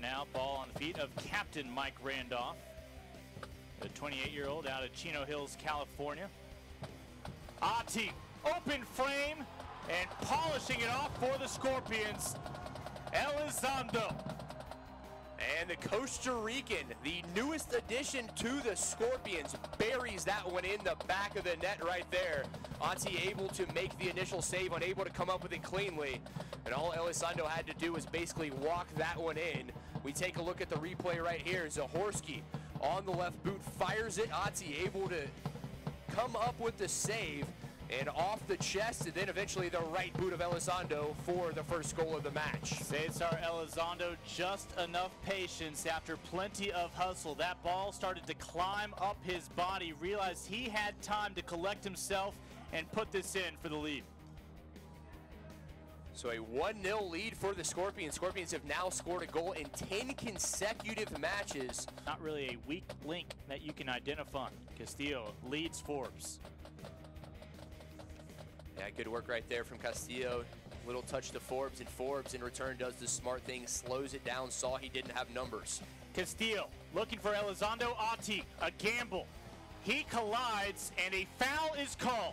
And now ball on the feet of Captain Mike Randolph, the 28-year-old out of Chino Hills, California. Ati, open frame and polishing it off for the Scorpions, Elizondo. And the Costa Rican, the newest addition to the Scorpions, buries that one in the back of the net right there. Ati able to make the initial save, unable to come up with it cleanly. And all Elizondo had to do was basically walk that one in. We take a look at the replay right here. Zahorski on the left boot fires it. Ati able to come up with the save and off the chest, and then eventually the right boot of Elizondo for the first goal of the match. Cesar Elizondo, just enough patience after plenty of hustle. That ball started to climb up his body, realized he had time to collect himself and put this in for the lead. So a 1-0 lead for the Scorpions. Scorpions have now scored a goal in 10 consecutive matches. Not really a weak link that you can identify. Castillo leads Forbes. Yeah, good work right there from Castillo. Little touch to Forbes, and Forbes in return does the smart thing, slows it down, saw he didn't have numbers. Castillo looking for Elizondo Ati, a gamble. He collides, and a foul is called.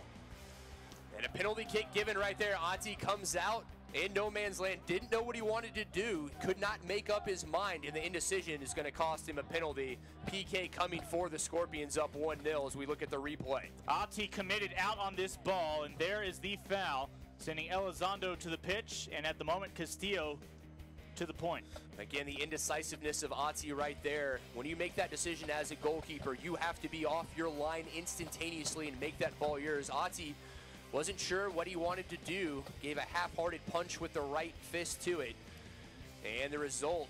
And a penalty kick given right there. Ati comes out in no man's land, didn't know what he wanted to do, could not make up his mind, and the indecision is going to cost him a penalty. PK coming for the Scorpions up 1-0 as we look at the replay. Ati committed out on this ball, and there is the foul, sending Elizondo to the pitch, and at the moment, Castillo to the point. Again, the indecisiveness of Ati right there. When you make that decision as a goalkeeper, you have to be off your line instantaneously and make that ball yours. Ati wasn't sure what he wanted to do, gave a half-hearted punch with the right fist to it. And the result,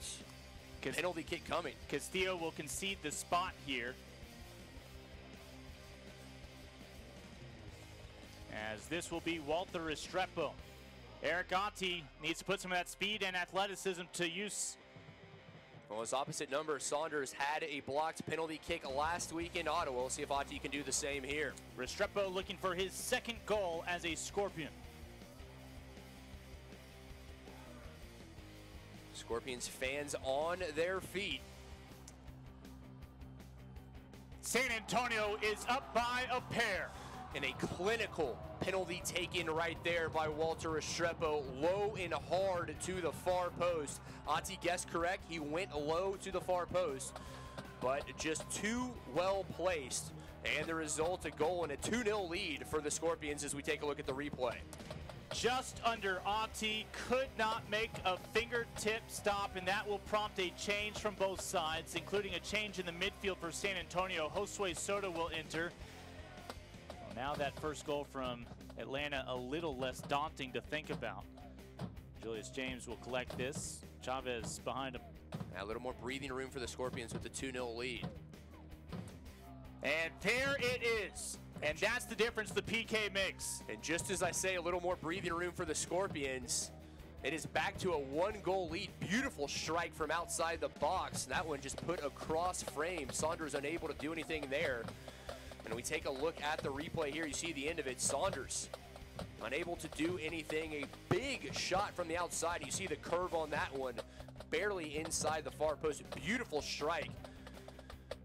penalty kick coming. Castillo will concede the spot here. As this will be Walter Restrepo. Eric Ati needs to put some of that speed and athleticism to use well, his opposite number, Saunders, had a blocked penalty kick last week in Ottawa. We'll see if Ati can do the same here. Restrepo looking for his second goal as a Scorpion. Scorpions fans on their feet. San Antonio is up by a pair. And a clinical penalty taken right there by Walter Restrepo, low and hard to the far post. Ati guessed correct, he went low to the far post, but just too well placed. And the result, a goal and a 2-0 lead for the Scorpions as we take a look at the replay. Just under Ati, could not make a fingertip stop, and that will prompt a change from both sides, including a change in the midfield for San Antonio. Josue Soto will enter. Now that first goal from Atlanta a little less daunting to think about. Julius James will collect this. Chavez behind him. a little more breathing room for the Scorpions with the 2-0 lead. And there it is. And that's the difference the PK makes. And just as I say, a little more breathing room for the Scorpions. It is back to a one-goal lead. Beautiful strike from outside the box. That one just put across frame. Saunders unable to do anything there. And we take a look at the replay here. You see the end of it. Saunders unable to do anything. A big shot from the outside. You see the curve on that one. Barely inside the far post. Beautiful strike.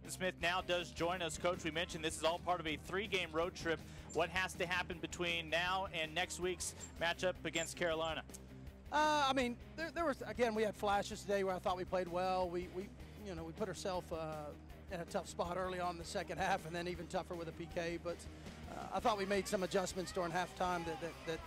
Smith now does join us. Coach, we mentioned this is all part of a three-game road trip. What has to happen between now and next week's matchup against Carolina? Uh, I mean, there, there, was, again, we had flashes today where I thought we played well. We, we you know, we put ourselves uh, in a tough spot early on in the second half and then even tougher with a PK. But uh, I thought we made some adjustments during halftime that, that, that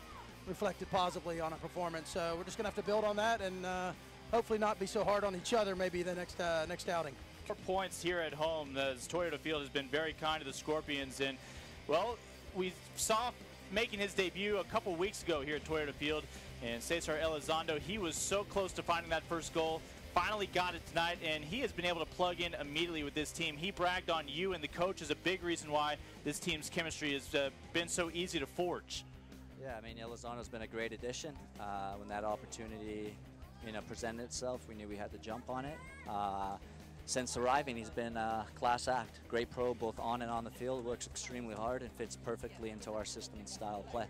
reflected positively on our performance. So we're just going to have to build on that and uh, hopefully not be so hard on each other maybe the next, uh, next outing. Four points here at home. The Toyota Field has been very kind to the Scorpions. And, well, we saw making his debut a couple weeks ago here at Toyota Field. And Cesar Elizondo, he was so close to finding that first goal finally got it tonight, and he has been able to plug in immediately with this team. He bragged on you and the coach is a big reason why this team's chemistry has uh, been so easy to forge. Yeah, I mean, Elizondo's been a great addition. Uh, when that opportunity, you know, presented itself, we knew we had to jump on it. Uh, since arriving, he's been a class act. Great pro, both on and on the field. Works extremely hard and fits perfectly into our system and style of play.